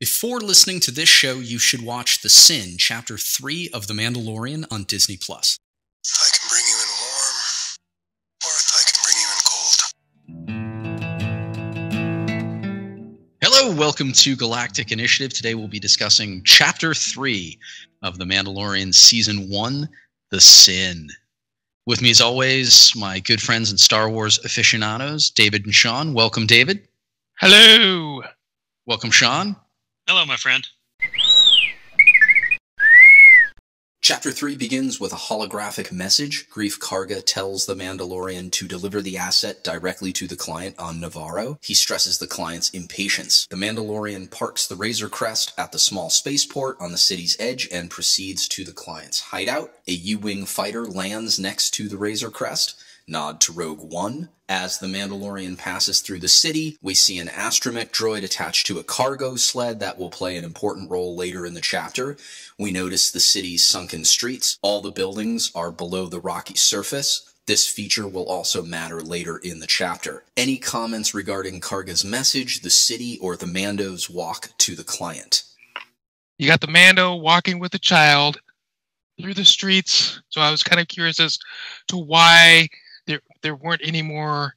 Before listening to this show, you should watch The Sin, Chapter 3 of The Mandalorian on Disney Plus. I can bring you in warm, or I can bring you in cold. Hello, welcome to Galactic Initiative. Today we'll be discussing Chapter 3 of The Mandalorian Season 1 The Sin. With me, as always, my good friends and Star Wars aficionados, David and Sean. Welcome, David. Hello. Welcome, Sean. Hello, my friend. Chapter 3 begins with a holographic message. Greef Karga tells the Mandalorian to deliver the asset directly to the client on Navarro. He stresses the client's impatience. The Mandalorian parks the Razor Crest at the small spaceport on the city's edge and proceeds to the client's hideout. A U-Wing fighter lands next to the Razor Crest nod to Rogue One. As the Mandalorian passes through the city, we see an astromech droid attached to a cargo sled that will play an important role later in the chapter. We notice the city's sunken streets. All the buildings are below the rocky surface. This feature will also matter later in the chapter. Any comments regarding Karga's message, the city, or the Mando's walk to the client? You got the Mando walking with the child through the streets. So I was kind of curious as to why there weren't any more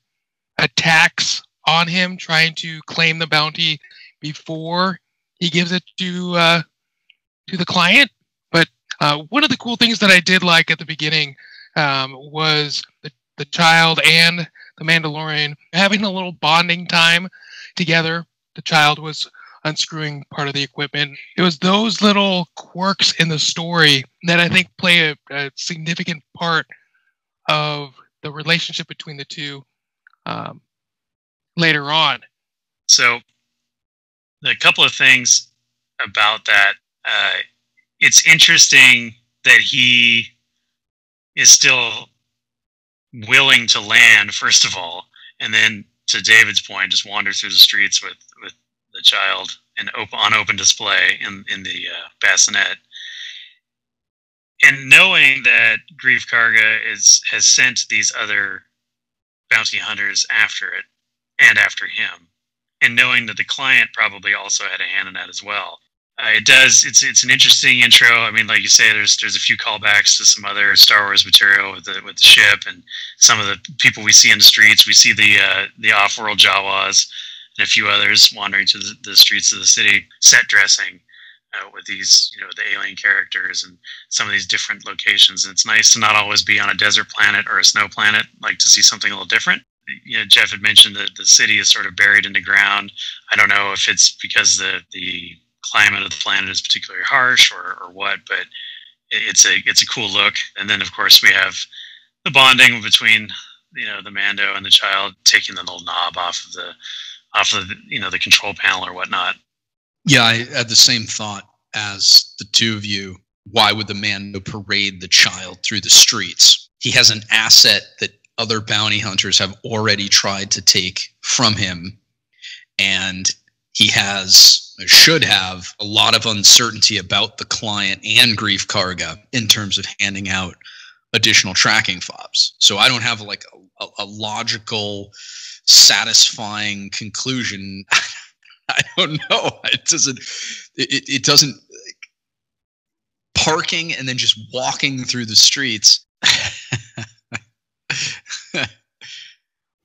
attacks on him trying to claim the bounty before he gives it to uh, to the client. But uh, one of the cool things that I did like at the beginning um, was the, the child and the Mandalorian having a little bonding time together. The child was unscrewing part of the equipment. It was those little quirks in the story that I think play a, a significant part of the relationship between the two um, later on. So, a couple of things about that. Uh, it's interesting that he is still willing to land, first of all, and then to David's point, just wander through the streets with with the child and op- on open display in in the uh, bassinet and knowing that Greef Karga is has sent these other bounty hunters after it and after him, and knowing that the client probably also had a hand in that as well. Uh, it does. It's it's an interesting intro. I mean, like you say, there's there's a few callbacks to some other Star Wars material with the with the ship and some of the people we see in the streets. We see the uh, the off-world Jawas and a few others wandering to the, the streets of the city. Set dressing uh, with these, you know, the alien characters and some of these different locations. And it's nice to not always be on a desert planet or a snow planet, like to see something a little different. You know, Jeff had mentioned that the city is sort of buried in the ground. I don't know if it's because the the climate of the planet is particularly harsh or, or what, but it's a it's a cool look. And then of course we have the bonding between you know the Mando and the child taking the little knob off of the off of the, you know the control panel or whatnot. Yeah, I had the same thought as the two of you. Why would the man parade the child through the streets? He has an asset that other bounty hunters have already tried to take from him. And he has, should have, a lot of uncertainty about the client and Greef Karga in terms of handing out additional tracking fobs. So I don't have like a, a logical, satisfying conclusion I don't know. It doesn't. It, it doesn't. Parking and then just walking through the streets.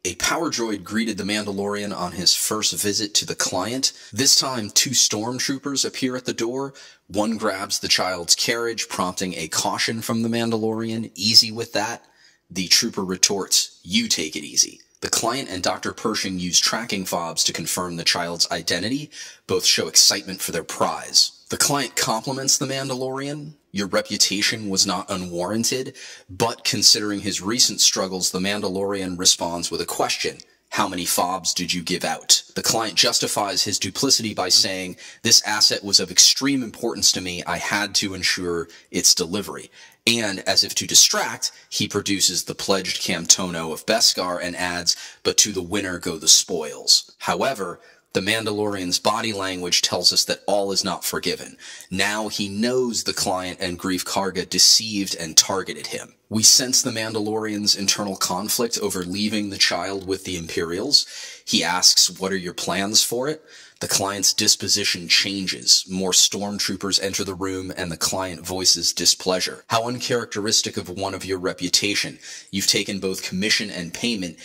A power droid greeted the Mandalorian on his first visit to the client. This time, two stormtroopers appear at the door. One grabs the child's carriage, prompting a caution from the Mandalorian. Easy with that. The trooper retorts, You take it easy. The client and Dr. Pershing use tracking fobs to confirm the child's identity. Both show excitement for their prize. The client compliments the Mandalorian. Your reputation was not unwarranted, but considering his recent struggles, the Mandalorian responds with a question. How many fobs did you give out? The client justifies his duplicity by saying, This asset was of extreme importance to me. I had to ensure its delivery. And as if to distract, he produces the pledged Camtono of Beskar and adds, but to the winner go the spoils. However, the Mandalorian's body language tells us that all is not forgiven. Now he knows the client and Greef Karga deceived and targeted him. We sense the Mandalorian's internal conflict over leaving the child with the Imperials. He asks, what are your plans for it? The client's disposition changes. More stormtroopers enter the room and the client voices displeasure. How uncharacteristic of one of your reputation. You've taken both commission and payment.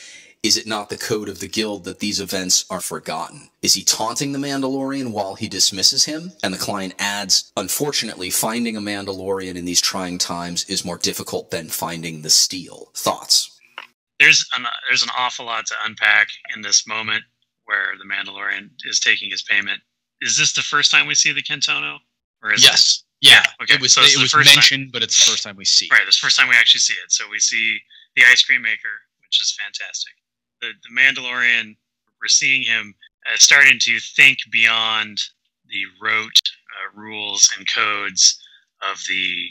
Is it not the code of the guild that these events are forgotten? Is he taunting the Mandalorian while he dismisses him? And the client adds, unfortunately, finding a Mandalorian in these trying times is more difficult than finding the steel. Thoughts? There's an, there's an awful lot to unpack in this moment where the Mandalorian is taking his payment. Is this the first time we see the Camtono? Or is yes. It, yeah. Okay. It was, so it was mentioned, time. but it's the first time we see. Right. It's the first time we actually see it. So we see the ice cream maker, which is fantastic the, the Mandalorian, we're seeing him uh, starting to think beyond the rote uh, rules and codes of the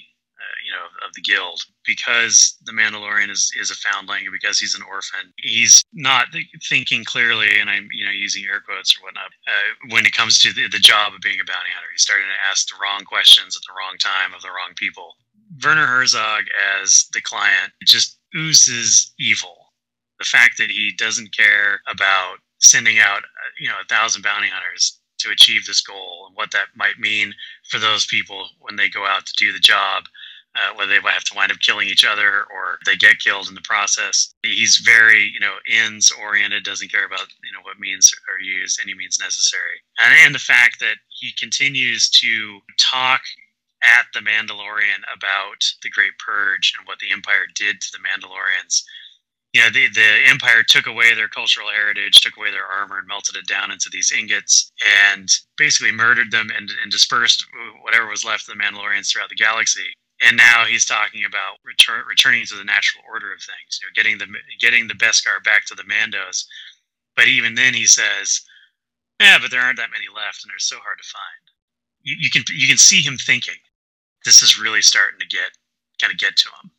you know of the guild because the Mandalorian is is a foundling because he's an orphan. He's not thinking clearly, and I'm you know using air quotes or whatnot uh, when it comes to the, the job of being a bounty hunter. He's starting to ask the wrong questions at the wrong time of the wrong people. Werner Herzog as the client just oozes evil the fact that he doesn't care about sending out uh, you know a thousand bounty hunters to achieve this goal and what that might mean for those people when they go out to do the job uh, whether they have to wind up killing each other or they get killed in the process. He's very you know ends oriented doesn't care about you know what means are used any means necessary. And, and the fact that he continues to talk at the mandalorian about the great purge and what the empire did to the mandalorians. You know, the, the empire took away their cultural heritage, took away their armor, and melted it down into these ingots, and basically murdered them and, and dispersed whatever was left of the Mandalorians throughout the galaxy. And now he's talking about return, returning to the natural order of things, you know, getting the getting the Beskar back to the Mandos. But even then, he says, "Yeah, but there aren't that many left, and they're so hard to find." You, you can you can see him thinking, "This is really starting to get kind of get to him."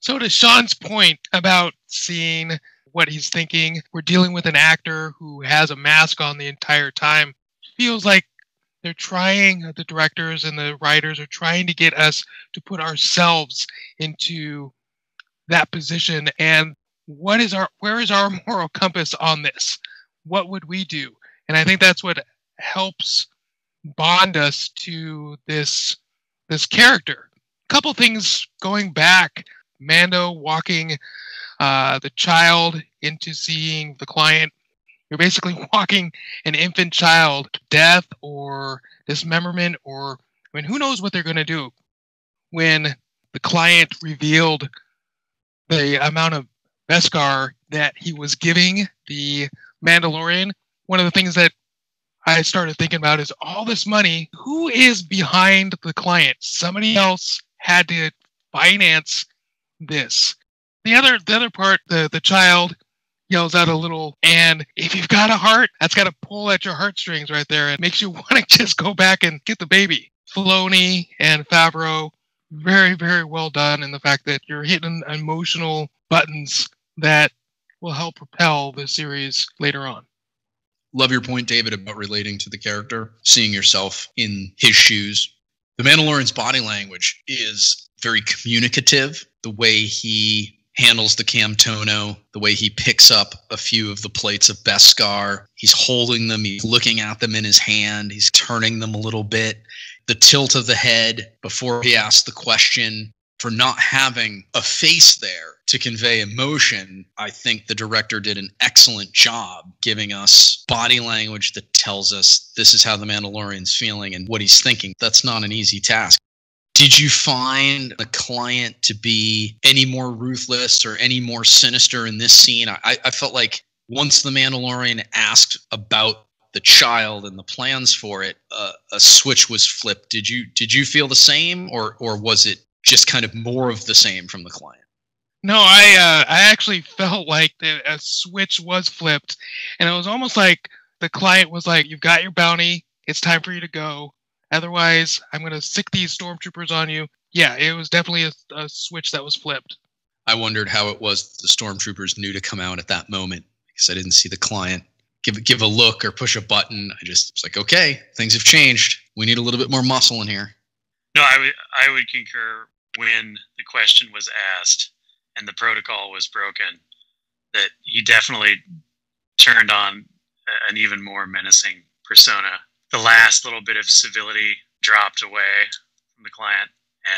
So, to Sean's point about seeing what he's thinking, we're dealing with an actor who has a mask on the entire time. Feels like they're trying, the directors and the writers are trying to get us to put ourselves into that position. And what is our, where is our moral compass on this? What would we do? And I think that's what helps bond us to this this character. A couple things going back Mando walking uh, the child into seeing the client. You're basically walking an infant child to death or dismemberment, or I mean, who knows what they're going to do when the client revealed the amount of Beskar that he was giving the Mandalorian. One of the things that I started thinking about is all this money. Who is behind the client? Somebody else had to finance this. The other the other part, the the child yells out a little, and if you've got a heart, that's got to pull at your heartstrings right there and makes you want to just go back and get the baby. Filoni and Favreau, very, very well done in the fact that you're hitting emotional buttons that will help propel the series later on. Love your point, David, about relating to the character, seeing yourself in his shoes. The Mandalorian's body language is very communicative. The way he handles the Camtono, the way he picks up a few of the plates of Beskar. He's holding them, he's looking at them in his hand, he's turning them a little bit. The tilt of the head before he asks the question, for not having a face there to convey emotion, I think the director did an excellent job giving us body language that tells us this is how the Mandalorian's feeling and what he's thinking. That's not an easy task. Did you find the client to be any more ruthless or any more sinister in this scene? I, I felt like once the Mandalorian asked about the child and the plans for it, uh, a switch was flipped. Did you did you feel the same, or or was it just kind of more of the same from the client? No, I uh, I actually felt like the, a switch was flipped, and it was almost like the client was like, "You've got your bounty. It's time for you to go." Otherwise, I'm going to sic these stormtroopers on you. Yeah, it was definitely a, a switch that was flipped. I wondered how it was the stormtroopers knew to come out at that moment because I didn't see the client give give a look or push a button. I just was like, okay, things have changed. We need a little bit more muscle in here. No, I would I would concur when the question was asked and the protocol was broken that he definitely turned on an even more menacing persona. The last little bit of civility dropped away from the client,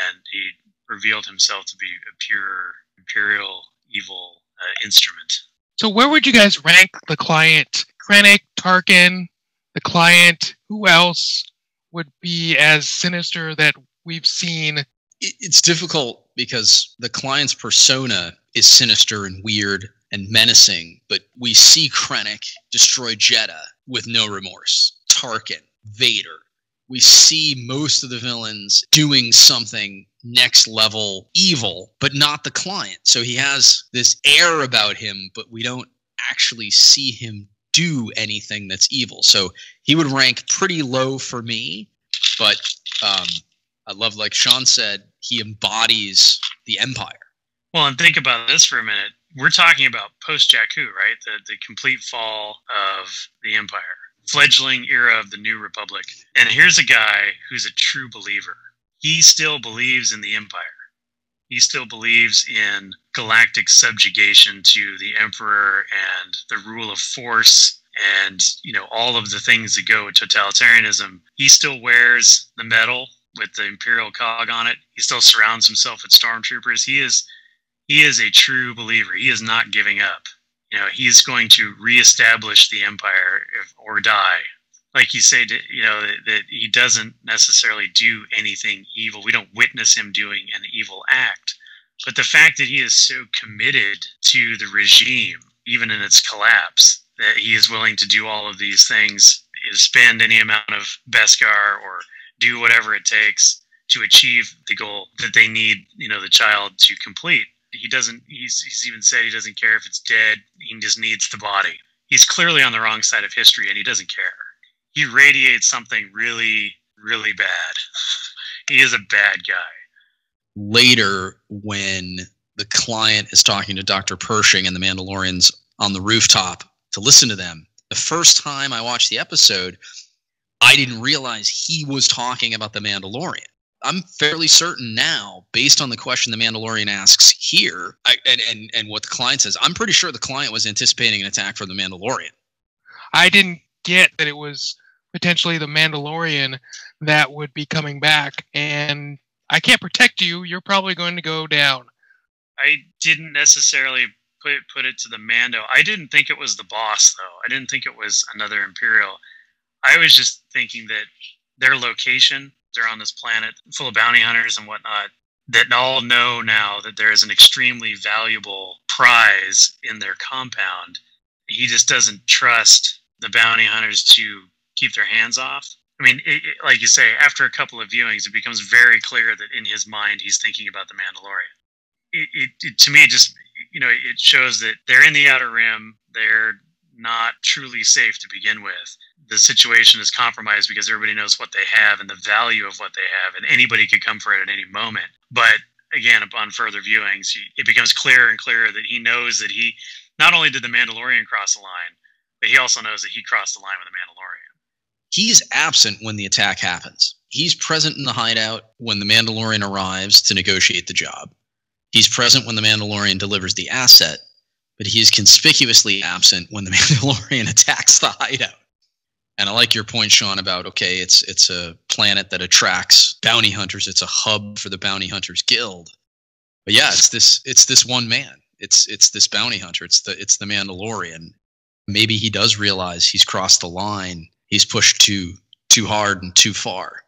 and he revealed himself to be a pure imperial evil uh, instrument. So where would you guys rank the client? Krennic, Tarkin, the client, who else would be as sinister that we've seen? It's difficult because the client's persona is sinister and weird and menacing, but we see Krennic destroy Jedha with no remorse. Tarkin, Vader. We see most of the villains doing something next level evil, but not the client. So he has this air about him, but we don't actually see him do anything that's evil. So he would rank pretty low for me, but um, I love, like Sean said, he embodies the Empire. Well, and think about this for a minute. We're talking about post Jakku, right? The the complete fall of the Empire, fledgling era of the New Republic. And here's a guy who's a true believer. He still believes in the Empire. He still believes in galactic subjugation to the Emperor and the rule of force and you know all of the things that go with totalitarianism. He still wears the medal with the imperial cog on it. He still surrounds himself with stormtroopers. He is he is a true believer. He is not giving up. You know, he's going to reestablish the empire if, or die. Like you say, that, you know, that, that he doesn't necessarily do anything evil. We don't witness him doing an evil act. But the fact that he is so committed to the regime, even in its collapse, that he is willing to do all of these things, is spend any amount of Beskar or do whatever it takes to achieve the goal that they need, you know, the child to complete. He doesn't. He's he's even said he doesn't care if it's dead. He just needs the body. He's clearly on the wrong side of history, and he doesn't care. He radiates something really, really bad. he is a bad guy. Later, when the client is talking to Dr. Pershing and the Mandalorians on the rooftop to listen to them, the first time I watched the episode, I didn't realize he was talking about the Mandalorian. I'm fairly certain now, based on the question the Mandalorian asks here, I, and, and and what the client says, I'm pretty sure the client was anticipating an attack from the Mandalorian. I didn't get that it was potentially the Mandalorian that would be coming back, and I can't protect you. You're probably going to go down. I didn't necessarily put put it to the Mando. I didn't think it was the boss though. I didn't think it was another Imperial. I was just thinking that their location, they're on this planet full of bounty hunters and whatnot, that all know now that there is an extremely valuable prize in their compound. He just doesn't trust the bounty hunters to keep their hands off. I mean, it, it- like you say, after a couple of viewings, it becomes very clear that in his mind he's thinking about the Mandalorian. It, it, it to me just you know it shows that they're in the outer rim. They're not truly safe to begin with. The situation is compromised because everybody knows what they have and the value of what they have, and anybody could come for it at any moment. But again, upon further viewings, it becomes clearer and clearer that he knows that he not only did the Mandalorian cross the line, but he also knows that he crossed the line with the Mandalorian. He's absent when the attack happens. He's present in the hideout when the Mandalorian arrives to negotiate the job. He's present when the Mandalorian delivers the asset, but he is conspicuously absent when the Mandalorian attacks the hideout. And I like your point, Sean, about okay, it's it's a planet that attracts bounty hunters. It's a hub for the bounty hunters guild. But yeah, it's this it's this one man. It's it's this bounty hunter. It's the it's the Mandalorian. Maybe he does realize he's crossed the line. He's pushed too too hard and too far.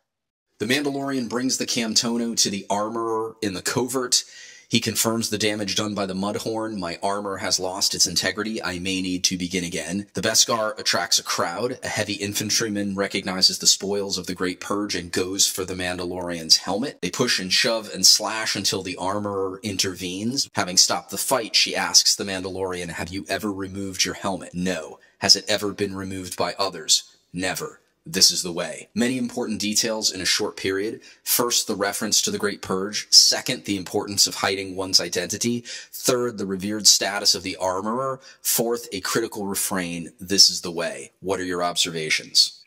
The Mandalorian brings the Camtono to the armorer in the covert. He confirms the damage done by the Mudhorn. My armor has lost its integrity. I may need to begin again. The Beskar attracts a crowd. A heavy infantryman recognizes the spoils of the Great Purge and goes for the Mandalorian's helmet. They push and shove and slash until the armorer intervenes. Having stopped the fight, she asks the Mandalorian, Have you ever removed your helmet? No. Has it ever been removed by others? Never. This is the way. Many important details in a short period. First, the reference to the Great Purge. Second, the importance of hiding one's identity. Third, the revered status of the armorer. Fourth, a critical refrain. This is the way. What are your observations?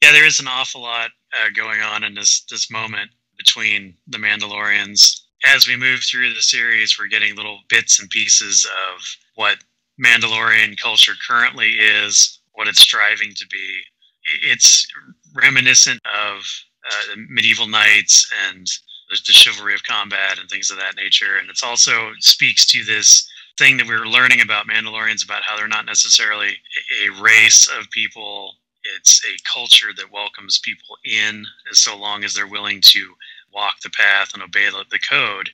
Yeah, there is an awful lot uh, going on in this this moment between the Mandalorians. As we move through the series, we're getting little bits and pieces of what Mandalorian culture currently is, what it's striving to be, it's reminiscent of uh, medieval knights and the, chivalry of combat and things of that nature. And it's also speaks to this thing that we were learning about Mandalorians about how they're not necessarily a race of people. It's a culture that welcomes people in as so long as they're willing to walk the path and obey the code,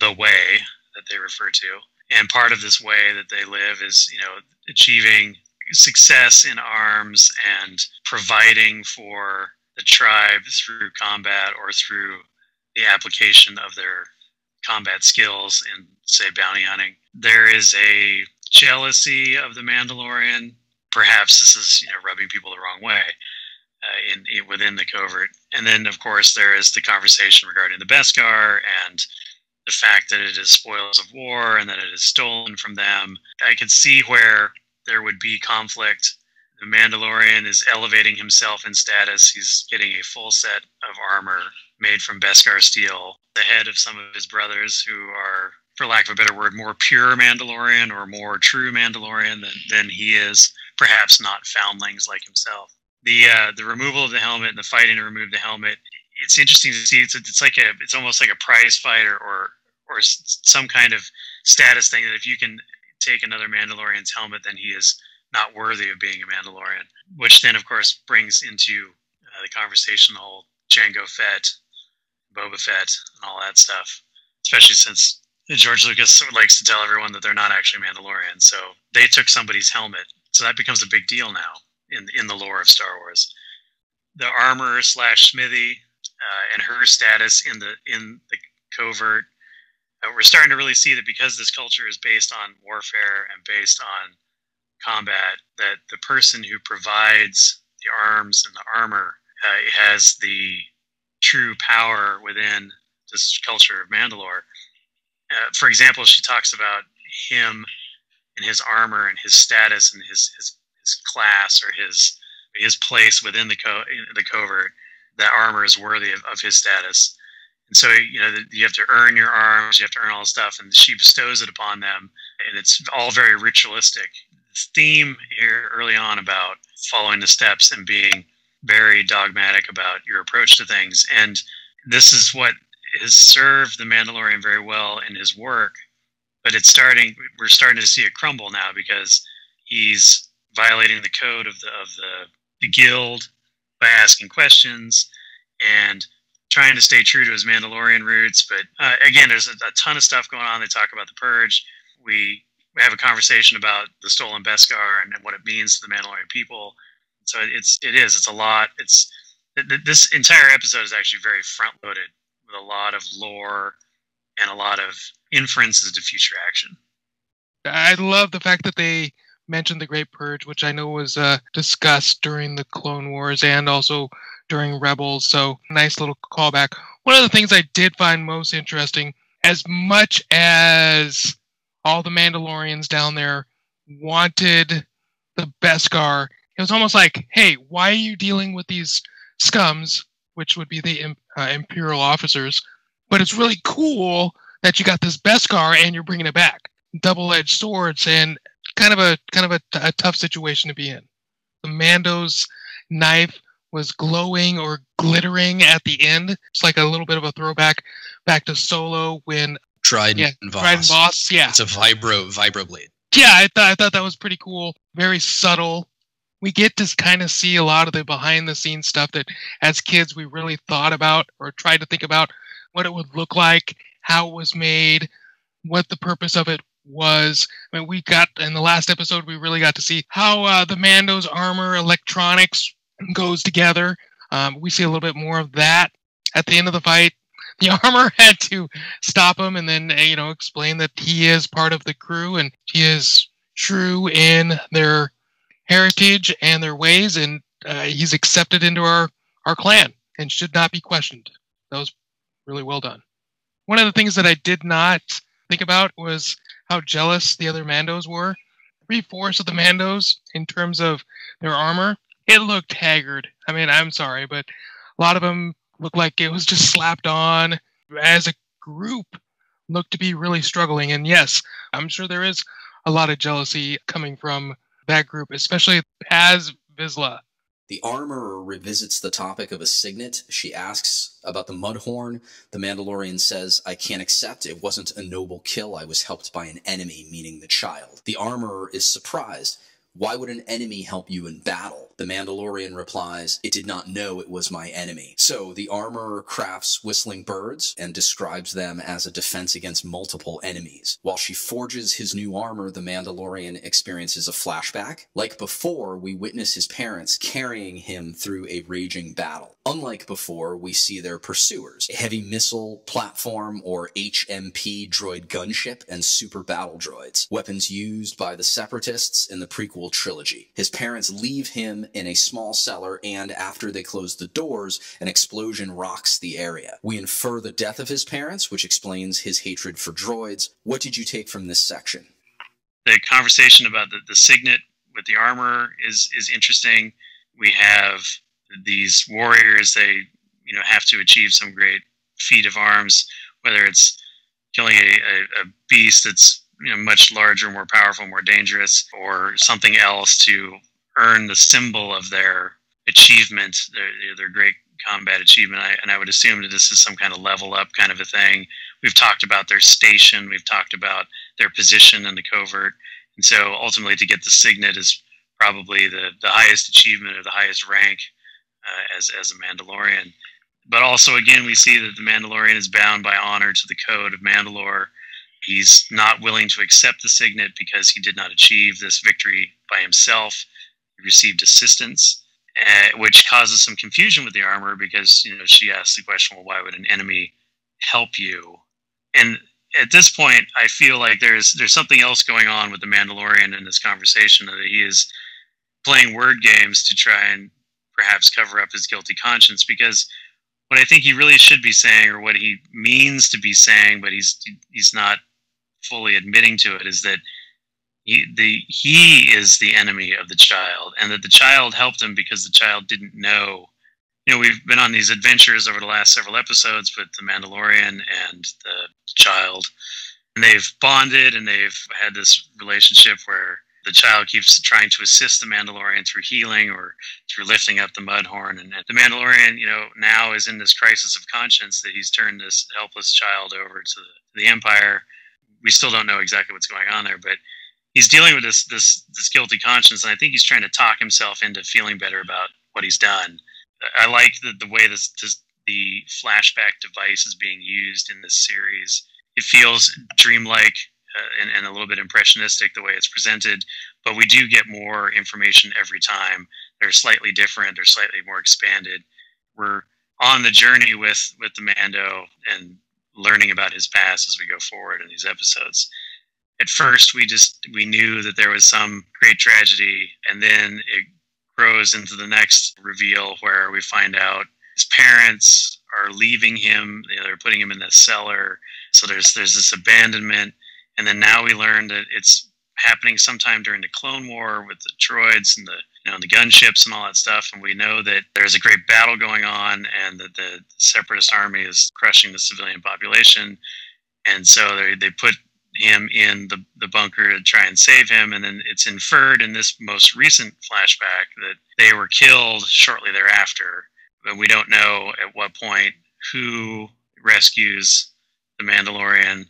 the way that they refer to. And part of this way that they live is, you know, achieving success in arms and providing for the tribe through combat or through the application of their combat skills in, say, bounty hunting. There is a jealousy of the Mandalorian. Perhaps this is, you know, rubbing people the wrong way uh, in, in, within the covert. And then, of course, there is the conversation regarding the Beskar and the fact that it is spoils of war and that it is stolen from them. I can see where there would be conflict. The Mandalorian is elevating himself in status. He's getting a full set of armor made from Beskar steel, the head of some of his brothers who are, for lack of a better word, more pure Mandalorian or more true Mandalorian than, than he is, perhaps not foundlings like himself. The uh, the removal of the helmet and the fighting to remove the helmet. It's interesting to see. It's, it's like a it's almost like a prize fight or, or or some kind of status thing that if you can take another Mandalorian's helmet, then he is not worthy of being a Mandalorian. Which then, of course, brings into uh, the conversation the whole Jango Fett, Boba Fett, and all that stuff. Especially since George Lucas likes to tell everyone that they're not actually Mandalorian. So they took somebody's helmet. So that becomes a big deal now in in the lore of Star Wars. The armor slash smithy uh, and her status in the in the covert uh, we're starting to really see that because this culture is based on warfare and based on combat, that the person who provides the arms and the armor uh, has the true power within this culture of Mandalore. Uh, for example, she talks about him and his armor and his status and his his, his class or his his place within the co- the covert. That armor is worthy of, of his status. And so, you know, you have to earn your arms, you have to earn all this stuff, and she bestows it upon them. And it's all very ritualistic. This theme here early on about following the steps and being very dogmatic about your approach to things. And this is what has served the Mandalorian very well in his work. But it's starting, we're starting to see it crumble now because he's violating the code of the, of the, the guild by asking questions and trying to stay true to his Mandalorian roots. But uh, again, there's a, a, ton of stuff going on. They talk about the Purge. We, we have a conversation about the stolen Beskar and, and what it means to the Mandalorian people. So it's it is it's a lot. It's this entire episode is actually very front loaded with a lot of lore and a lot of inferences to future action. I love the fact that they mentioned the Great Purge, which I know was uh, discussed during the Clone Wars and also during Rebels. So nice little callback. One of the things I did find most interesting, as much as all the Mandalorians down there wanted the Beskar, it was almost like, hey, why are you dealing with these scums, which would be the uh, Imperial officers? But it's really cool that you got this Beskar and you're bringing it back. Double-edged swords and kind of a kind of a, a tough situation to be in. The Mando's knife was glowing or glittering at the end. It's like a little bit of a throwback back to Solo when Dryden yeah, Vos. Dryden Vos. Yeah, It's a vibro vibro blade. yeah. I thought I thought that was pretty cool. Very subtle. We get to kind of see a lot of the behind the scenes stuff that, as kids, we really thought about or tried to think about what it would look like, how it was made, what the purpose of it was I mean, we got in the last episode we really got to see how uh, the Mando's armor electronics goes together. Um, we see a little bit more of that at the end of the fight. The armor had to stop him and then you know explain that he is part of the crew and he is true in their heritage and their ways and uh, he's accepted into our our clan and should not be questioned. That was really well done. One of the things that I did not think about was how jealous the other Mandos were. Three fourths of the Mandos, in terms of their armor, it looked haggard. I mean, I'm sorry, but a lot of them looked like it was just slapped on. As a group, looked to be really struggling. And yes, I'm sure there is a lot of jealousy coming from that group, especially as Vizsla. The armorer revisits the topic of a signet. She asks about the Mudhorn. The Mandalorian says, I can't accept. It wasn't a noble kill. I was helped by an enemy, meaning the child. The armorer is surprised. Why would an enemy help you in battle? The Mandalorian replies, It did not know it was my enemy. So the armorer crafts whistling birds and describes them as a defense against multiple enemies. While she forges his new armor, the Mandalorian experiences a flashback. Like before, we witness his parents carrying him through a raging battle. Unlike before, we see their pursuers, a heavy missile platform or HMP droid gunship and super battle droids, weapons used by the separatists in the prequel trilogy. His parents leave him in a small cellar and after they close the doors, an explosion rocks the area. We infer the death of his parents, which explains his hatred for droids. What did you take from this section? The conversation about the, the signet with the armor is is interesting. We have these warriors; they you know have to achieve some great feat of arms, whether it's killing a, a, a beast that's you know much larger, more powerful, more dangerous, or something else to earn the symbol of their achievement, their, their great combat achievement. I, and I would assume that this is some kind of level up kind of a thing. We've talked about their station, we've talked about their position in the covert. And so ultimately, to get the signet is probably the, the highest achievement or the highest rank uh, as, as a Mandalorian. But also, again, we see that the Mandalorian is bound by honor to the code of Mandalore. He's not willing to accept the signet because he did not achieve this victory by himself He received assistance, uh, which causes some confusion with the armor because you know she asks the question, well, why would an enemy help you? And at this point, I feel like there's there's something else going on with the Mandalorian in this conversation that he is playing word games to try and perhaps cover up his guilty conscience because what I think he really should be saying or what he means to be saying, but he's he's not fully admitting to it, is that he, the, he is the enemy of the child, and that the child helped him because the child didn't know. You know, we've been on these adventures over the last several episodes with the Mandalorian and the child, and they've bonded and they've had this relationship where the child keeps trying to assist the Mandalorian through healing or through lifting up the Mudhorn. And the Mandalorian, you know, now is in this crisis of conscience that he's turned this helpless child over to the, the Empire. We still don't know exactly what's going on there, but he's dealing with this this this guilty conscience, and I think he's trying to talk himself into feeling better about what he's done. I like the the way this, this the flashback device is being used in this series. It feels dreamlike uh, and, and, a little bit impressionistic the way it's presented, but we do get more information every time. They're slightly different. They're slightly more expanded. We're on the journey with with the Mando and learning about his past as we go forward in these episodes. At first we just we knew that there was some great tragedy and then it grows into the next reveal where we find out his parents are leaving him you know, they're putting him in the cellar. So there's there's this abandonment and then now we learn that it's happening sometime during the clone war with the droids and the you know the gunships and all that stuff and we know that there's a great battle going on and that the separatist army is crushing the civilian population and so they, they put him in the, the bunker to try and save him. And then it's inferred in this most recent flashback that they were killed shortly thereafter. But we don't know at what point who rescues the Mandalorian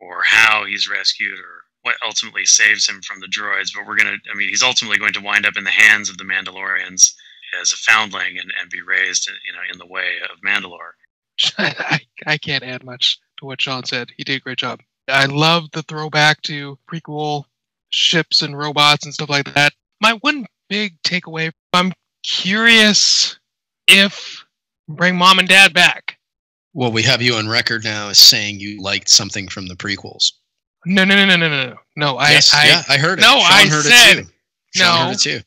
or how he's rescued or what ultimately saves him from the droids. But we're going to, I mean, he's ultimately going to wind up in the hands of the Mandalorians as a foundling and, and be raised, you know, in the way of Mandalore. I, I can't add much to what Sean said. He did a great job. I love the throwback to prequel ships and robots and stuff like that. My one big takeaway I'm curious if bring mom and dad back. Well, we have you on record now as saying you liked something from the prequels. No, no, no, no, no, no, no. I, yes, I, yeah, I heard it. No, Sean I heard said it too. Sean no. heard it too.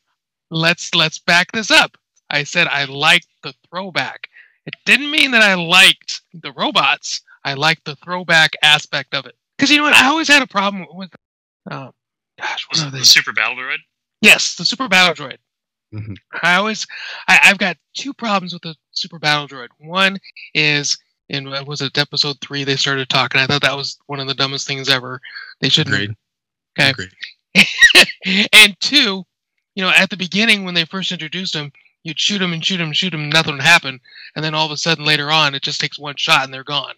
Let's let's back this up. I said I liked the throwback. It didn't mean that I liked the robots. I liked the throwback aspect of it. Because you know what, I always had a problem with. Uh, gosh, what are they? The Super Battle Droid. Yes, the Super Battle Droid. Mhm. I always, I, I've got two problems with the Super Battle Droid. One is what was it episode three they started talking. I thought that was one of the dumbest things ever. They shouldn't. Agreed. Okay. Agreed. and two, you know, at the beginning when they first introduced him, you'd shoot him and shoot him and shoot him, nothing would happen, and then all of a sudden later on, it just takes one shot and they're gone.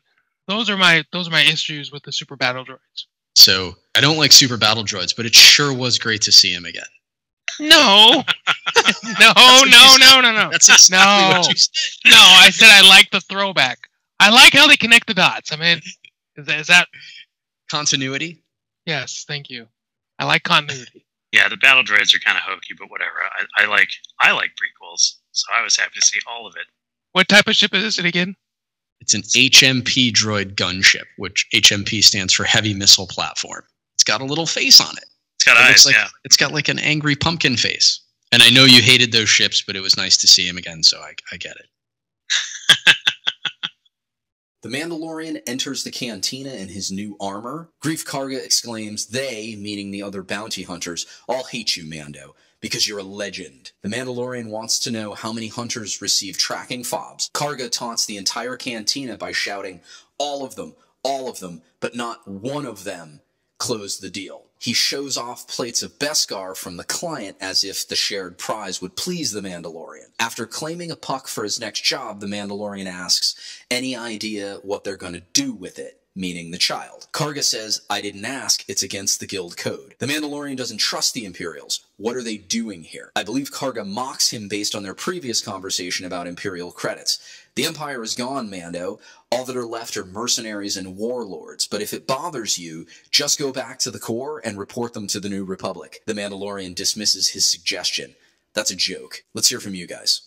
Those are my those are my issues with the super battle droids. So I don't like super battle droids, but it sure was great to see him again. No, no, no, no, no, no. That's exactly No. what you said. No, I said I like the throwback. I like how they connect the dots. I mean, is that, is that Continuity. yes? Thank you. I like continuity. Yeah, the battle droids are kind of hokey, but whatever. I, I like I like prequels, so I was happy to see all of it. What type of ship is it again? It's an HMP droid gunship, which HMP stands for Heavy Missile Platform. It's got a little face on it. It's got It eyes, like yeah. it's got like an angry pumpkin face. And I know you hated those ships, but it was nice to see him again, so I, I get it. The Mandalorian enters the cantina in his new armor. Greef Karga exclaims, They, meaning the other bounty hunters, all hate you, Mando, because you're a legend. The Mandalorian wants to know how many hunters receive tracking fobs. Karga taunts the entire cantina by shouting, All of them, all of them, but not one of them closed the deal. He shows off plates of Beskar from the client as if the shared prize would please the Mandalorian. After claiming a puck for his next job, the Mandalorian asks, Any idea what they're going to do with it? Meaning the child. Karga says, I didn't ask, it's against the guild code. The Mandalorian doesn't trust the Imperials. What are they doing here? I believe Karga mocks him based on their previous conversation about Imperial credits. The Empire is gone, Mando. All that are left are mercenaries and warlords, but if it bothers you, just go back to the core and report them to the New Republic. The Mandalorian dismisses his suggestion. That's a joke. Let's hear from you guys.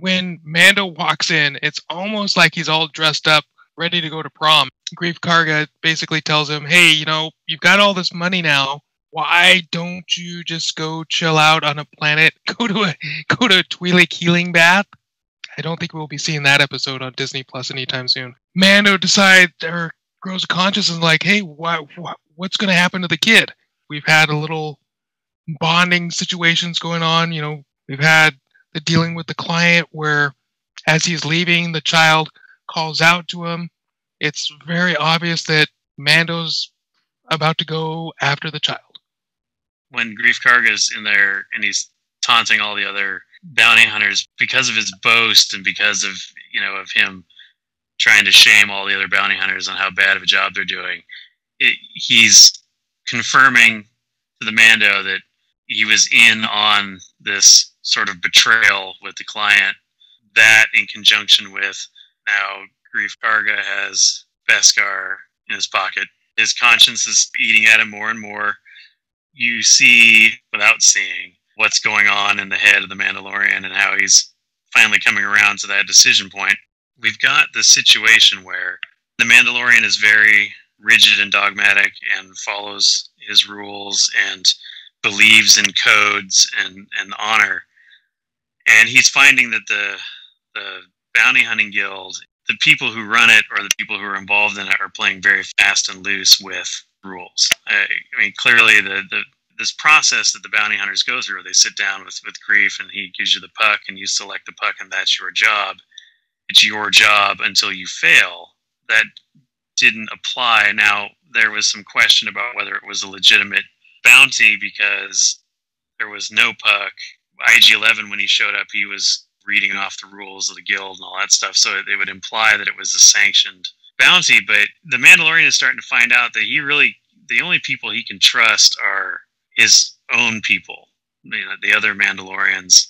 When Mando walks in, it's almost like he's all dressed up, ready to go to prom. Greef Karga basically tells him, "Hey, you know, you've got all this money now. Why don't you just go chill out on a planet? Go to a go to a Twi'lek healing bath." I don't think we'll be seeing that episode on Disney Plus anytime soon. Mando decides or grows conscious and is like, "Hey, what what's going to happen to the kid? We've had a little bonding situations going on. You know, we've had the dealing with the client where, as he's leaving, the child calls out to him. It's very obvious that Mando's about to go after the child. when Greef Karga's in there and he's taunting all the other bounty hunters because of his boast and because of you know of him trying to shame all the other bounty hunters on how bad of a job they're doing. It, he's confirming to the Mando that he was in on this sort of betrayal with the client. That, in conjunction with now Greef Karga has Beskar in his pocket. His conscience is eating at him more and more you see without seeing what's going on in the head of the Mandalorian and how he's finally coming around to that decision point. We've got the situation where the Mandalorian is very rigid and dogmatic and follows his rules and believes in codes and, and honor. And he's finding that the the bounty hunting guild, the people who run it or the people who are involved in it are playing very fast and loose with rules. I, I mean, clearly the, the this process that the bounty hunters go through, they sit down with with Greef, and he gives you the puck, and you select the puck, and that's your job. It's your job until you fail. That didn't apply. Now there was some question about whether it was a legitimate bounty because there was no puck. IG11, when he showed up, he was reading off the rules of the guild and all that stuff. So it, it would imply that it was a sanctioned bounty. But the Mandalorian is starting to find out that he really, the only people he can trust are his own people. You know, the other Mandalorians,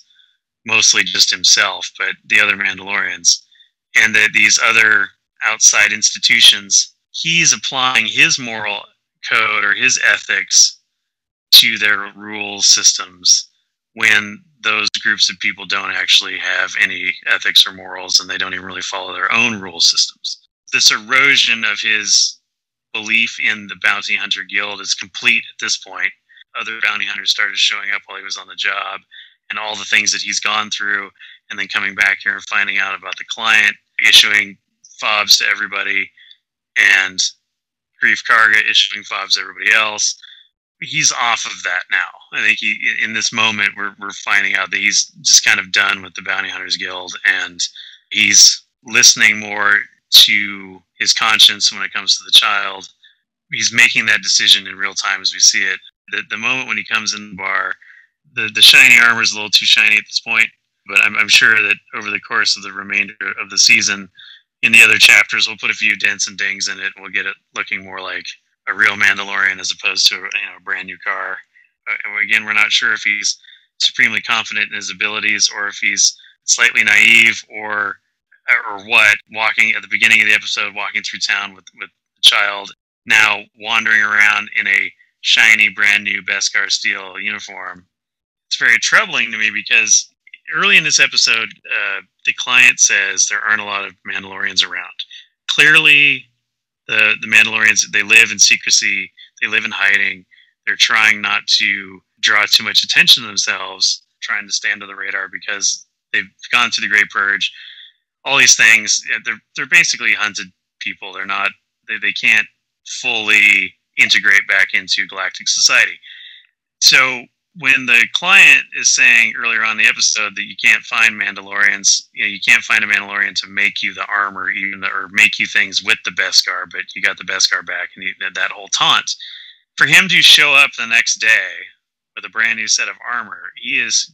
mostly just himself, but the other Mandalorians. And that these other outside institutions, he's applying his moral code or his ethics to their rule systems when those groups of people don't actually have any ethics or morals and they don't even really follow their own rule systems. This erosion of his belief in the bounty hunter guild is complete at this point. Other bounty hunters started showing up while he was on the job and all the things that he's gone through and then coming back here and finding out about the client issuing fobs to everybody and Greef Karga issuing fobs to everybody else he's off of that now. I think he, in this moment, we're, we're finding out that he's just kind of done with the Bounty Hunters Guild and he's listening more to his conscience when it comes to the child. He's making that decision in real time as we see it. The, the moment when he comes in the bar, the, the shiny armor is a little too shiny at this point. But I'm, I'm sure that over the course of the remainder of the season, in the other chapters, we'll put a few dents and dings in it. We'll get it looking more like a real Mandalorian as opposed to you know, a brand new car. Uh, and again, we're not sure if he's supremely confident in his abilities or if he's slightly naive or or what. Walking at the beginning of the episode, walking through town with with the child, now wandering around in a shiny, brand new Beskar steel uniform. It's very troubling to me because early in this episode, uh, the client says there aren't a lot of Mandalorians around. Clearly, the the Mandalorians they live in secrecy, they live in hiding. They're trying not to draw too much attention to themselves, trying to stay under the radar because they've gone through the Great Purge. All these things, they're they're basically hunted people. They're not they, they can't fully integrate back into galactic society. So when the client is saying earlier on the episode that you can't find Mandalorians, you know, you can't find a Mandalorian to make you the armor, even the, or make you things with the Beskar, but you got the Beskar back, and you, that whole taunt. For him to show up the next day with a brand new set of armor, he is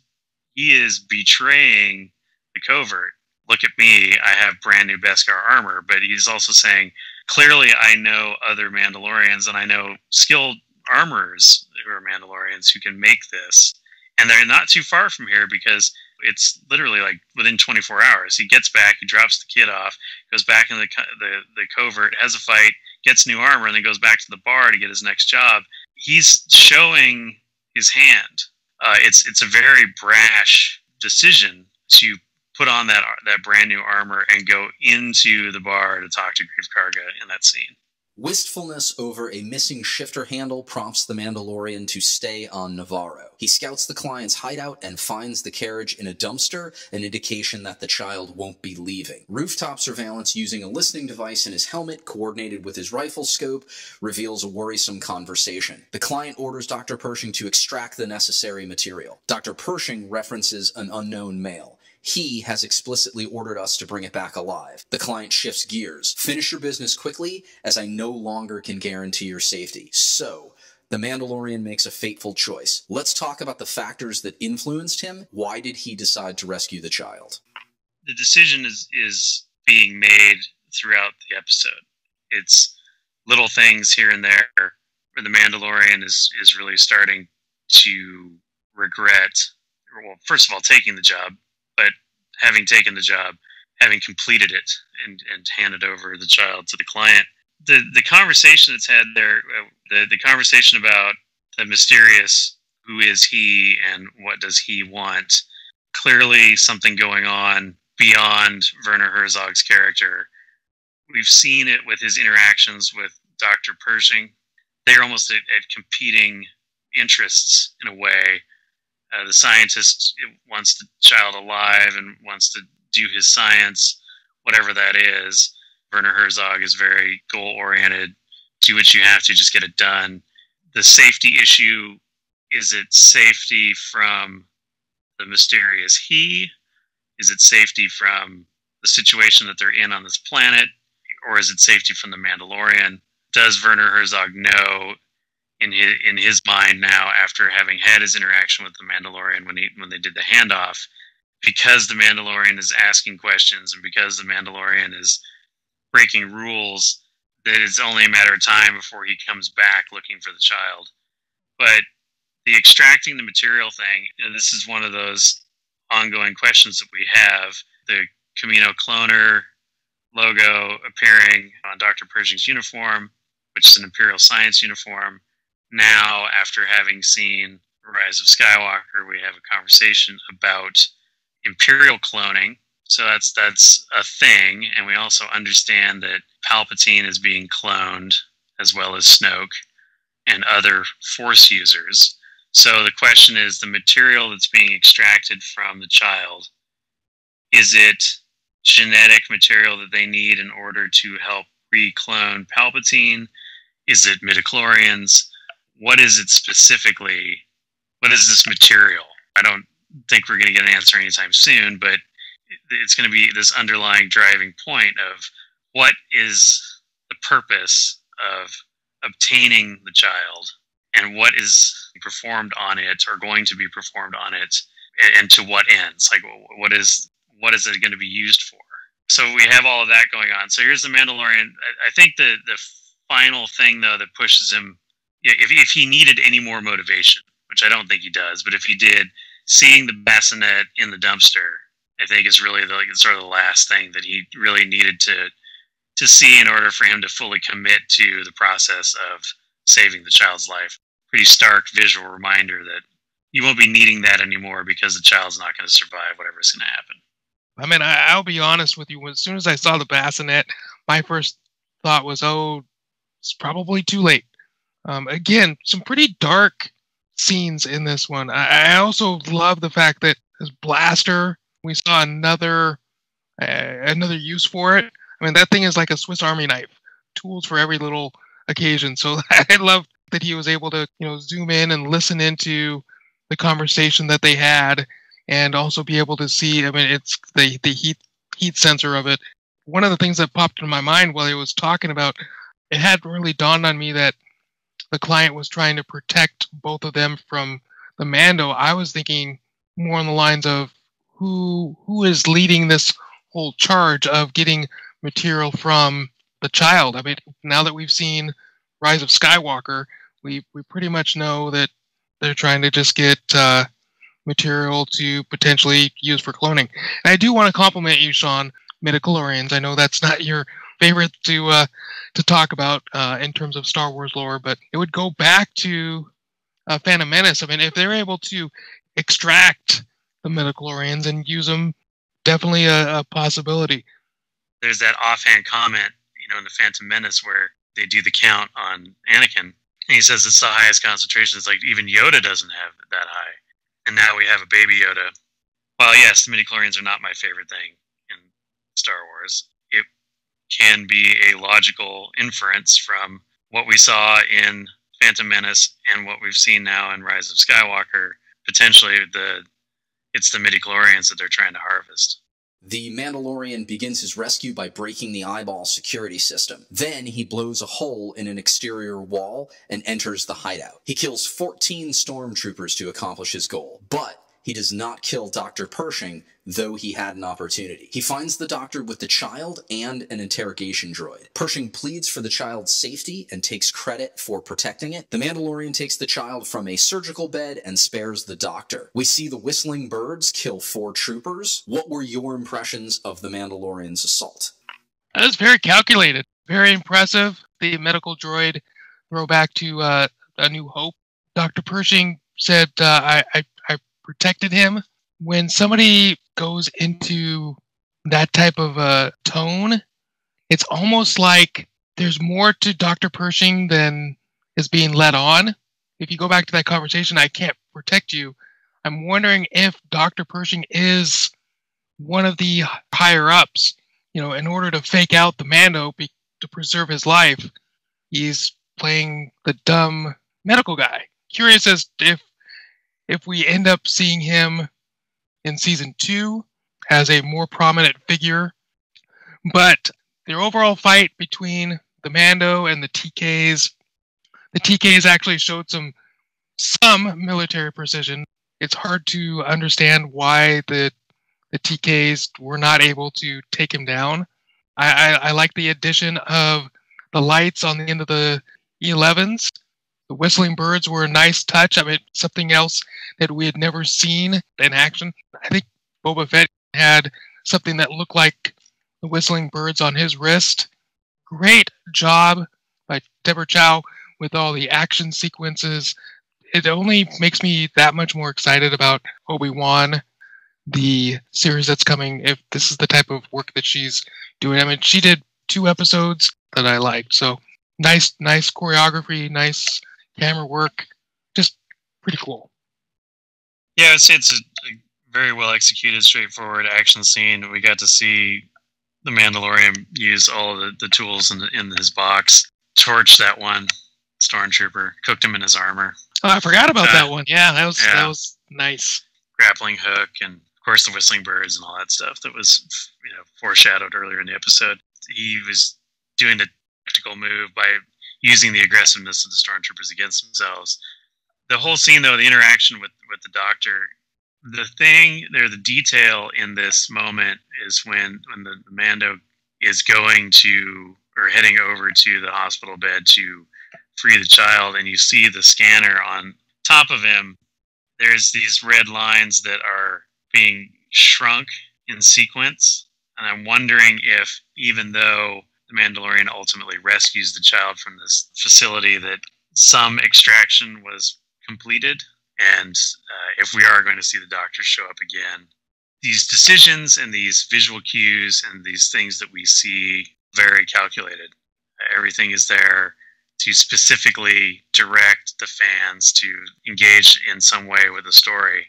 he is betraying the covert. Look at me, I have brand new Beskar armor, but he's also saying clearly I know other Mandalorians and I know skilled armorers who are Mandalorians who can make this. And they're not too far from here because it's literally like within 24 hours. He gets back, he drops the kid off, goes back in the, the, the covert, has a fight, gets new armor, and then goes back to the bar to get his next job. He's showing his hand. Uh, it's it's a very brash decision to put on that that brand new armor and go into the bar to talk to Greef Karga in that scene. Wistfulness over a missing shifter handle prompts the Mandalorian to stay on Navarro. He scouts the client's hideout and finds the carriage in a dumpster, an indication that the child won't be leaving. Rooftop surveillance using a listening device in his helmet, coordinated with his rifle scope, reveals a worrisome conversation. The client orders Dr. Pershing to extract the necessary material. Dr. Pershing references an unknown male. He has explicitly ordered us to bring it back alive. The client shifts gears. Finish your business quickly, as I no longer can guarantee your safety. So, the Mandalorian makes a fateful choice. Let's talk about the factors that influenced him. Why did he decide to rescue the child? The decision is is being made throughout the episode. It's little things here and there where the Mandalorian is is really starting to regret well, first of all, taking the job, but having taken the job, having completed it, and and handed over the child to the client, the the conversation that's had there, uh, the the conversation about the mysterious who is he and what does he want, clearly something going on beyond Werner Herzog's character. We've seen it with his interactions with Dr. Pershing. They're almost at, at competing interests in a way uh, the scientist wants the child alive and wants to do his science, whatever that is. Werner Herzog is very goal oriented. Do what you have to, just get it done. The safety issue is it safety from the mysterious he? Is it safety from the situation that they're in on this planet? Or is it safety from the Mandalorian? Does Werner Herzog know in his in his mind now after having had his interaction with the Mandalorian when he when they did the handoff, because the Mandalorian is asking questions and because the Mandalorian is breaking rules, that it's only a matter of time before he comes back looking for the child. But the extracting the material thing, this is one of those ongoing questions that we have. The Kamino cloner logo appearing on Dr. Pershing's uniform, which is an Imperial Science uniform now, after having seen Rise of Skywalker, we have a conversation about imperial cloning. So that's that's a thing, and we also understand that Palpatine is being cloned as well as Snoke and other Force users. So the question is the material that's being extracted from the child is it genetic material that they need in order to help reclone Palpatine? Is it midichlorians? What is it specifically? What is this material? I don't think we're going to get an answer anytime soon, but it's going to be this underlying driving point of what is the purpose of obtaining the child and what is performed on it or going to be performed on it and, to what ends? Like, what is what is it going to be used for? So we have all of that going on. So here's the Mandalorian. I, think the the final thing though that pushes him, if if he needed any more motivation, which I don't think he does, but if he did, seeing the bassinet in the dumpster, I think is really the like, sort of the last thing that he really needed to to see in order for him to fully commit to the process of saving the child's life. Pretty stark visual reminder that you won't be needing that anymore because the child's not going to survive whatever's going to happen. I mean, I, I'll be honest with you. As soon as I saw the bassinet, my first thought was, "Oh, it's probably too late." Um, again, some pretty dark scenes in this one. I, I also love the fact that this blaster, we saw another uh, another use for it. I mean, that thing is like a Swiss Army knife, tools for every little occasion. So I love that he was able to, you know, zoom in and listen into the conversation that they had, and also be able to see. I mean, it's the the heat heat sensor of it. One of the things that popped in my mind while he was talking about, it hadn't really dawned on me that the client was trying to protect both of them from the Mando. I was thinking more on the lines of who who is leading this whole charge of getting material from the child. I mean, now that we've seen Rise of Skywalker, we we pretty much know that they're trying to just get uh, material to potentially use for cloning. And I do want to compliment you, Sean, midichlorians. I know that's not your favorite to uh, to talk about uh, in terms of Star Wars lore, but it would go back to uh, Phantom Menace. I mean, if they're able to extract the midichlorians and use them, definitely a, a possibility. There's that offhand comment, you know, in the Phantom Menace where they do the count on Anakin, and he says it's the highest concentration. It's like even Yoda doesn't have that high, and now we have a baby Yoda. Well, yes, the midichlorians are not my favorite thing in Star Wars. Can be a logical inference from what we saw in Phantom Menace and what we've seen now in Rise of Skywalker. Potentially, the it's the midi chlorians that they're trying to harvest. The Mandalorian begins his rescue by breaking the eyeball security system. Then he blows a hole in an exterior wall and enters the hideout. He kills 14 stormtroopers to accomplish his goal, but he does not kill Dr. Pershing, though he had an opportunity. He finds the doctor with the child and an interrogation droid. Pershing pleads for the child's safety and takes credit for protecting it. The Mandalorian takes the child from a surgical bed and spares the doctor. We see the whistling birds kill four troopers. What were your impressions of the Mandalorian's assault? That was very calculated, very impressive. The medical droid throwback to uh, A New Hope. Dr. Pershing said, uh, I, I, I protected him. When somebody goes into that type of a tone, it's almost like there's more to Dr. Pershing than is being let on. If you go back to that conversation, I can't protect you. I'm wondering if Dr. Pershing is one of the higher ups. You know, in order to fake out the Mando be, to preserve his life, he's playing the dumb medical guy. Curious as if if we end up seeing him in season two as a more prominent figure. But the overall fight between the Mando and the TKs, the TKs actually showed some some military precision. It's hard to understand why the the TKs were not able to take him down. I, I, I like the addition of the lights on the end of the E11s. The whistling birds were a nice touch. I mean, something else that we had never seen in action. I think Boba Fett had something that looked like the whistling birds on his wrist. Great job by Deborah Chow with all the action sequences. It only makes me that much more excited about Obi Wan, the series that's coming. If this is the type of work that she's doing, I mean, she did two episodes that I liked. So nice, nice choreography, nice camera work, just pretty cool. Yeah, I'd say it's a, a very well executed, straightforward action scene. We got to see the Mandalorian use all the, the tools in, the, in his box, torch that one stormtrooper, cooked him in his armor, Oh, I forgot about Uh, that one. Yeah, that was yeah. that was nice. grappling hook, and of course the whistling birds and all that stuff that was you know foreshadowed earlier in the episode. He was doing the tactical move by using the aggressiveness of the stormtroopers against themselves. The whole scene, though, the interaction with with the doctor, the thing there the detail in this moment is when when the mando is going to or heading over to the hospital bed to free the child and you see the scanner on top of him there's these red lines that are being shrunk in sequence and i'm wondering if even though the mandalorian ultimately rescues the child from this facility that some extraction was completed and uh, if we are going to see the doctor show up again, these decisions and these visual cues and these things that we see very calculated. Everything is there to specifically direct the fans to engage in some way with the story,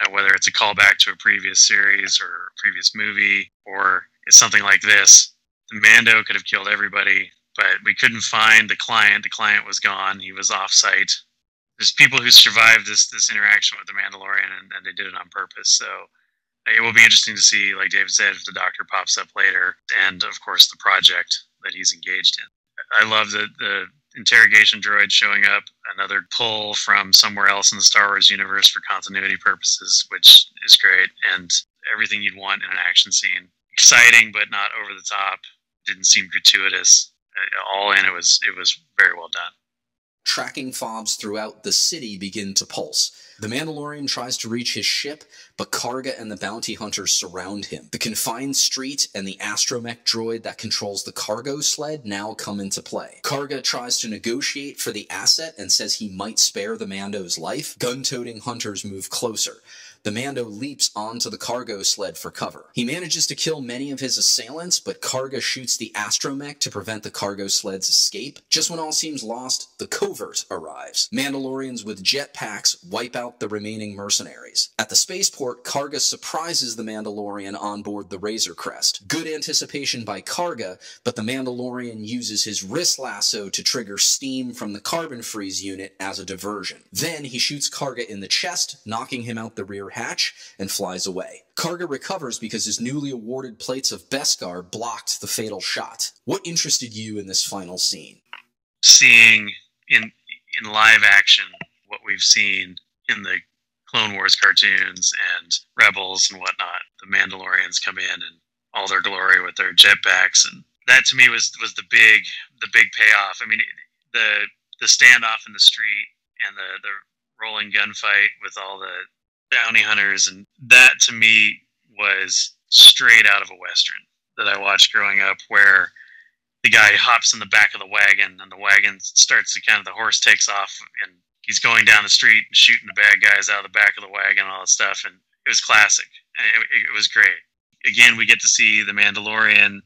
uh, whether it's a callback to a previous series or previous movie or it's something like this. Mando could have killed everybody, but we couldn't find the client. The client was gone. He was off site there's people who survived this this interaction with the Mandalorian, and, and they did it on purpose. So it will be interesting to see, like David said, if the Doctor pops up later, and of course the project that he's engaged in. I love the the interrogation droid showing up, another pull from somewhere else in the Star Wars universe for continuity purposes, which is great, and everything you'd want in an action scene. Exciting, but not over the top. Didn't seem gratuitous. All in, it was it was very well done. Tracking fobs throughout the city begin to pulse. The Mandalorian tries to reach his ship, but Karga and the bounty hunters surround him. The confined street and the astromech droid that controls the cargo sled now come into play. Karga tries to negotiate for the asset and says he might spare the Mando's life. Gun-toting hunters move closer. The Mando leaps onto the cargo sled for cover. He manages to kill many of his assailants, but Karga shoots the astromech to prevent the cargo sled's escape. Just when all seems lost, the covert arrives. Mandalorians with jetpacks wipe out the remaining mercenaries. At the spaceport, Karga surprises the Mandalorian on board the Razor Crest. Good anticipation by Karga, but the Mandalorian uses his wrist lasso to trigger steam from the carbon freeze unit as a diversion. Then he shoots Karga in the chest, knocking him out the rear hatch and flies away. Karga recovers because his newly awarded plates of Beskar blocked the fatal shot. What interested you in this final scene? Seeing in in live action what we've seen in the Clone Wars cartoons and Rebels and whatnot. The Mandalorians come in and all their glory with their jetpacks, and that to me was was the big the big payoff. I mean, the the standoff in the street and the the rolling gunfight with all the bounty hunters, and that to me was straight out of a western that I watched growing up, where the guy hops in the back of the wagon, and the wagon starts to kind of the horse takes off, and he's going down the street and shooting the bad guys out of the back of the wagon and all that stuff, and it was classic. It, it, was great. Again, we get to see the Mandalorian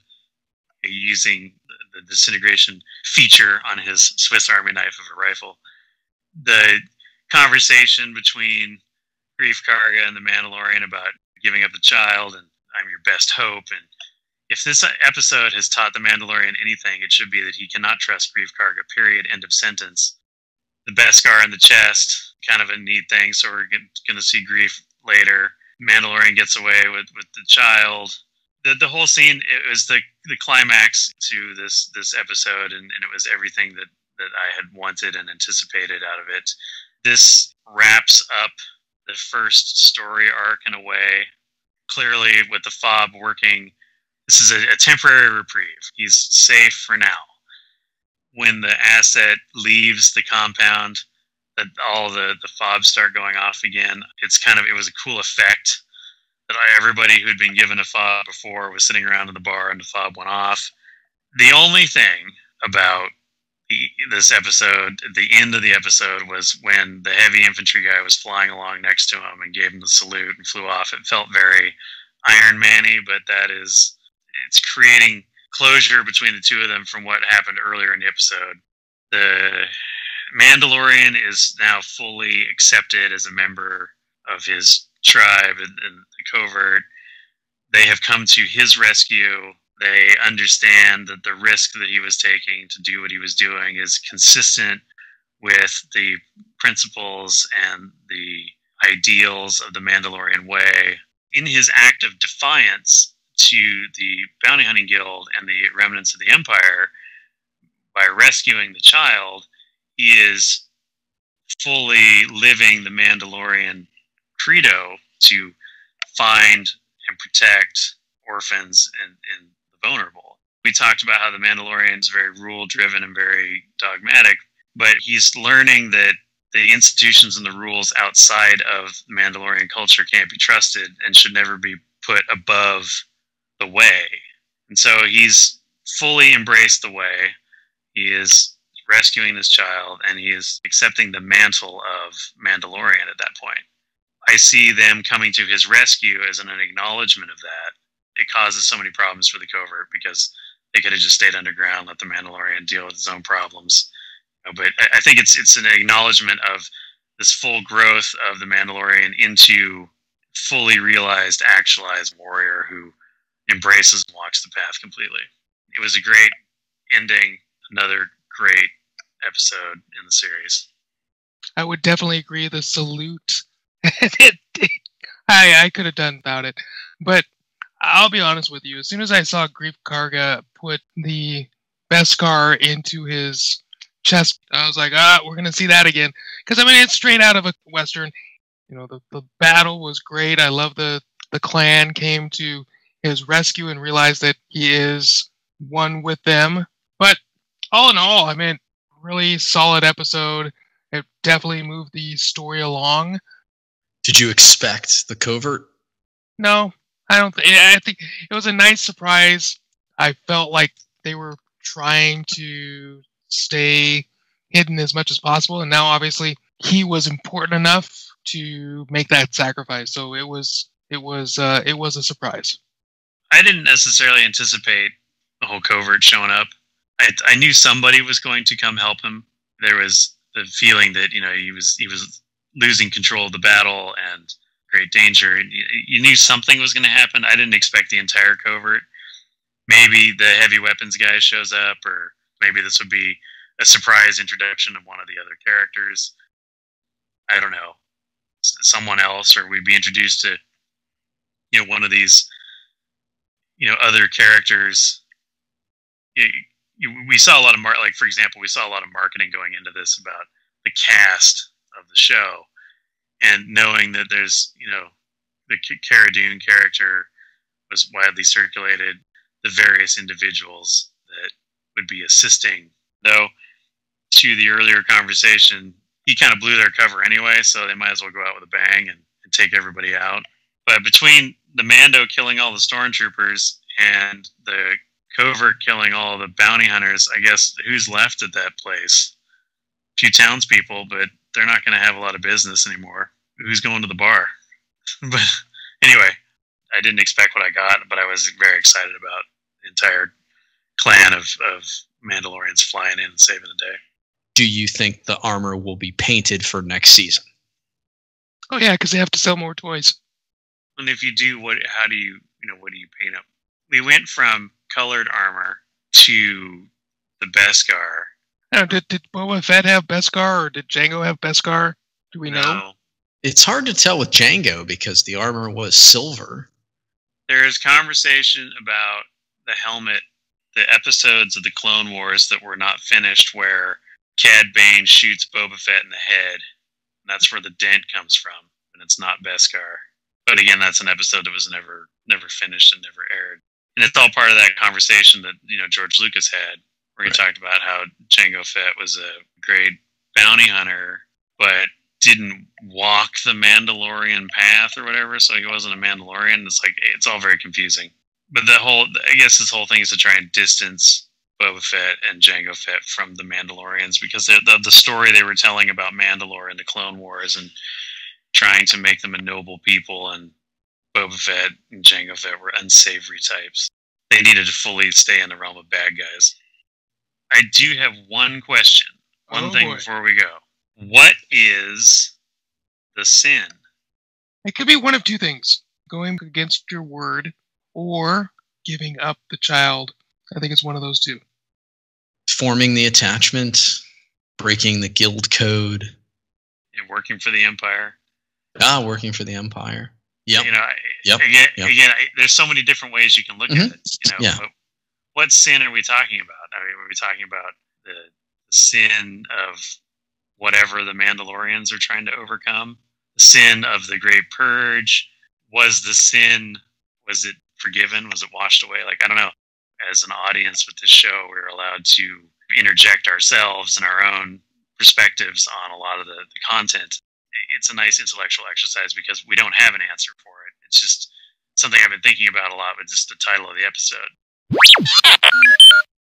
using the, the disintegration feature on his Swiss Army knife of a rifle. The conversation between Greef Karga and the Mandalorian about giving up the child and I'm your best hope. And if this episode has taught the Mandalorian anything, it should be that he cannot trust Greef Karga, period, end of sentence. The Beskar in the chest, kind of a neat thing. So we're going to see Grief later. Mandalorian gets away with, with the child. The, the whole scene it was the the climax to this this episode and, and it was everything that that I had wanted and anticipated out of it. This wraps up the first story arc in a way. Clearly, with the fob working, this is a, a temporary reprieve. He's safe for now. When the asset leaves the compound, that all the the fobs start going off again. It's kind of it was a cool effect that everybody who'd been given a fob before was sitting around in the bar and the fob went off. The only thing about this episode, the end of the episode was when the heavy infantry guy was flying along next to him and gave him the salute and flew off. It felt very Iron Manny, but that is it's creating closure between the two of them from what happened earlier in the episode. The Mandalorian is now fully accepted as a member of his tribe and, and the covert. They have come to his rescue they understand that the risk that he was taking to do what he was doing is consistent with the principles and the ideals of the Mandalorian way. In his act of defiance to the Bounty Hunting Guild and the remnants of the Empire, by rescuing the child, he is fully living the Mandalorian credo to find and protect orphans and, and the vulnerable. We talked about how the Mandalorian is very rule driven and very dogmatic, but he's learning that the institutions and the rules outside of Mandalorian culture can't be trusted and should never be put above the way. And so he's fully embraced the way. He is rescuing this child and he is accepting the mantle of Mandalorian at that point. I see them coming to his rescue as an, an acknowledgement of that. It causes so many problems for the covert because they could have just stayed underground, let the Mandalorian deal with his own problems. Uh, but I think it's it's an acknowledgement of this full growth of the Mandalorian into fully realized, actualized warrior who embraces and walks the path completely. It was a great ending, another great episode in the series. I would definitely agree. The salute, I I could have done without it, but I'll be honest with you. As soon as I saw Greef Karga put the Beskar into his chest, I was like, ah, we're gonna see that again. Because I mean, it's straight out of a western. You know, the the battle was great. I love the the clan came to his rescue and realized that he is one with them. But all in all, I mean, really solid episode. It definitely moved the story along. Did you expect the covert? No, I don't. I think it was a nice surprise. I felt like they were trying to stay hidden as much as possible, and now obviously he was important enough to make that sacrifice. So it was it was uh, it was a surprise. I didn't necessarily anticipate the whole covert showing up. I, I knew somebody was going to come help him. There was the feeling that you know he was he was losing control of the battle and great danger. You, knew something was going to happen. I didn't expect the entire covert. Maybe the heavy weapons guy shows up, or maybe this would be a surprise introduction of one of the other characters. I don't know, someone else, or we'd be introduced to you know one of these you know other characters. You, we saw a lot of mar- like for example, we saw a lot of marketing going into this about the cast of the show, and knowing that there's you know the Cara Dune character was widely circulated, the various individuals that would be assisting. Though to the earlier conversation, he kind of blew their cover anyway, so they might as well go out with a bang and, and take everybody out. But between the Mando killing all the stormtroopers and the covert killing all the bounty hunters, I guess who's left at that place? A few townspeople, but they're not going to have a lot of business anymore. Who's going to the bar? but anyway, I didn't expect what I got, but I was very excited about the entire clan of, of Mandalorians flying in and saving the day. Do you think the armor will be painted for next season? Oh yeah, because they have to sell more toys. And if you do, what? How do you, you know, what do you paint up? We went from colored armor to the Beskar. Know, did did Boba Fett have Beskar or did Jango have Beskar? Do we know? It's hard to tell with Jango because the armor was silver. There is conversation about the helmet, the episodes of the Clone Wars that were not finished, where Cad Bane shoots Boba Fett in the head. And that's where the dent comes from, and it's not Beskar. But again, that's an episode that was never never finished and never aired. And it's all part of that conversation that you know George Lucas had, where he Right. talked about how Jango Fett was a great bounty hunter, but didn't walk the Mandalorian path or whatever, so he wasn't a Mandalorian. It's like it's all very confusing. But the whole, I guess, this whole thing is to try and distance Boba Fett and Jango Fett from the Mandalorians because the the, story they were telling about Mandalore and the Clone Wars and trying to make them a noble people and Boba Fett and Jango Fett were unsavory types. They needed to fully stay in the realm of bad guys. I do have one question, one Oh, thing boy. before we go. What is the sin? It could be one of two things: going against your word or giving up the child. I think it's one of those two. Forming the attachment, breaking the guild code. And working for the Empire. Ah, working for the Empire. Yep. You know, I- Yep, again, yep. again I, there's so many different ways you can look Mhm. at it. You know, Yeah. what, what sin are we talking about? I mean, are we talking about the, the sin of whatever the Mandalorians are trying to overcome? The sin of the great purge. Was the sin, was it forgiven? Was it washed away? Like, I don't know. As an audience with this show, we are allowed to interject ourselves and our own perspectives on a lot of the, the content. It's a nice intellectual exercise because we don't have an answer for it. It's just something I've been thinking about a lot with just the title of the episode.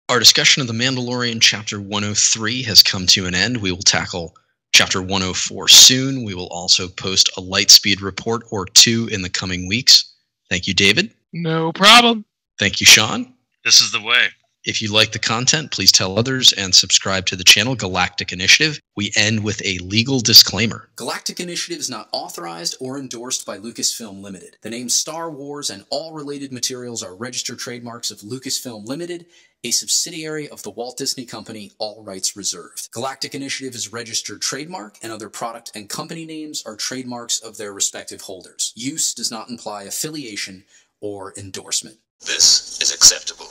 Our discussion of The Mandalorian Chapter 103 has come to an end. We will tackle Chapter 104 soon. We will also post a Lightspeed report or two in the coming weeks. Thank you, David. No problem. Thank you, Sean. This is the way. If you like the content, please tell others and subscribe to the channel Galactic Initiative. We end with a legal disclaimer. Galactic Initiative is not authorized or endorsed by Lucasfilm Limited. The name Star Wars and all related materials are registered trademarks of Lucasfilm Limited, a subsidiary of the Walt Disney Company, all rights reserved. Galactic Initiative is registered trademark, and other product and company names are trademarks of their respective holders. Use does not imply affiliation or endorsement. This is acceptable.